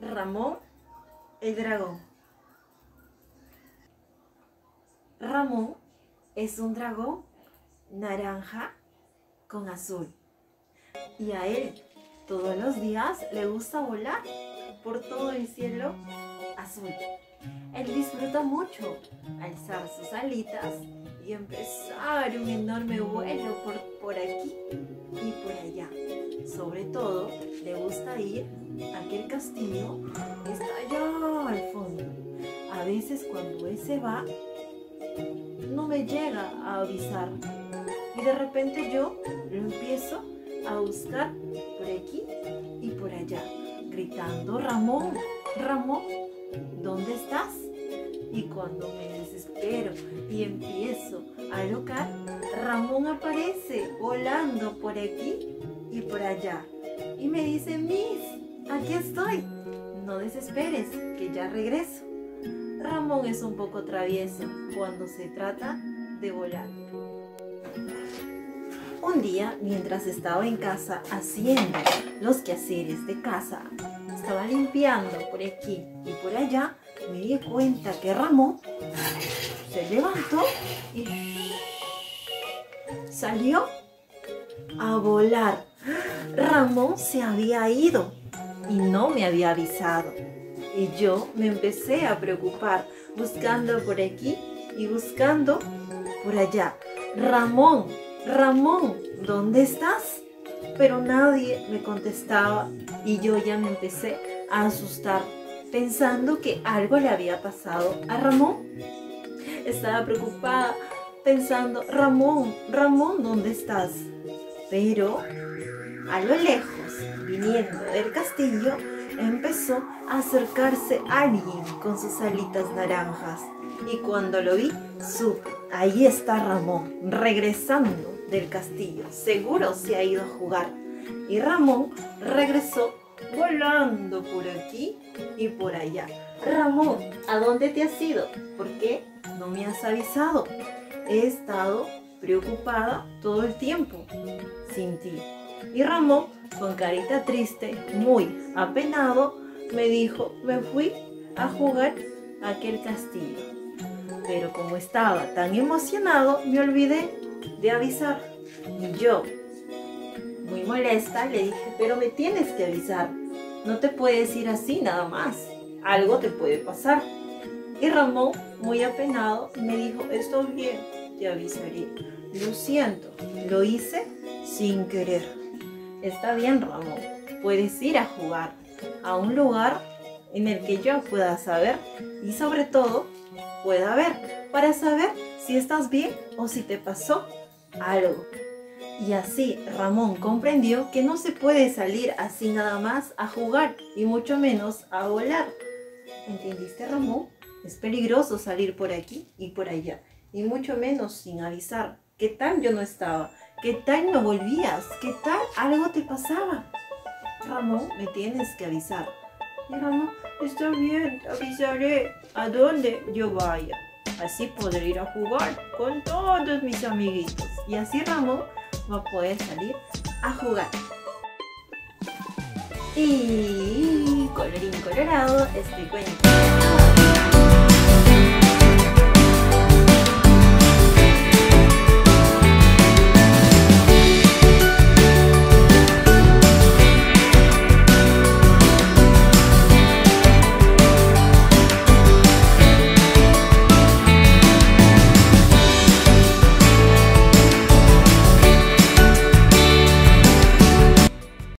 Ramón el dragón. Ramón es un dragón naranja con azul. Y a él todos los días le gusta volar por todo el cielo azul. Él disfruta mucho alzar sus alitas y empezar un enorme vuelo por, por aquí y por allá. Sobre todo, le gusta ir a aquel castillo que está allá al fondo. A veces cuando él se va, no me llega a avisar. Y de repente yo lo empiezo a buscar por aquí y por allá, gritando, Ramón, Ramón, ¿dónde estás? Y cuando me desespero y empiezo a locar, Ramón aparece volando por aquí y por allá. Y me dice, Miss, aquí estoy. No desesperes, que ya regreso. Ramón es un poco travieso cuando se trata de volar. Un día, mientras estaba en casa haciendo los quehaceres de casa, estaba limpiando por aquí y por allá, me di cuenta que Ramón se levantó y salió a volar. Ramón se había ido y no me había avisado. Y yo me empecé a preocupar, buscando por aquí y buscando por allá. Ramón, Ramón, ¿dónde estás? Pero nadie me contestaba y yo ya me empecé a asustar, pensando que algo le había pasado a Ramón. Estaba preocupada, pensando, Ramón, Ramón, ¿dónde estás? Pero a lo lejos, viniendo del castillo, empezó a acercarse alguien con sus alitas naranjas. Y cuando lo vi, supe, ahí está Ramón, regresando del castillo. Seguro se ha ido a jugar. Y Ramón regresó volando por aquí y por allá. Ramón, ¿a dónde te has ido? ¿Por qué no me has avisado? He estado preocupada todo el tiempo sin ti. Y Ramón, con carita triste, muy apenado, me dijo, me fui a jugar a aquel castillo. Pero como estaba tan emocionado, me olvidé de avisar. Y yo, muy molesta, le dije, pero me tienes que avisar. No te puedes ir así nada más. Algo te puede pasar. Y Ramón, muy apenado, me dijo, estoy bien, te avisaré. Lo siento, lo hice sin querer. Está bien, Ramón. Puedes ir a jugar a un lugar en el que yo pueda saber y sobre todo pueda ver para saber si estás bien o si te pasó algo. Y así Ramón comprendió que no se puede salir así nada más a jugar y mucho menos a volar. ¿Entendiste Ramón? Es peligroso salir por aquí y por allá y mucho menos sin avisar. ¿Qué tal yo no estaba? ¿Qué tal no volvías? ¿Qué tal algo te pasaba? Ramón, me tienes que avisar. Y Ramón, está bien, avisaré a dónde yo vaya. Así podré ir a jugar con todos mis amiguitos. Y así Ramón va a poder salir a jugar. Y colorín colorado, este cuento.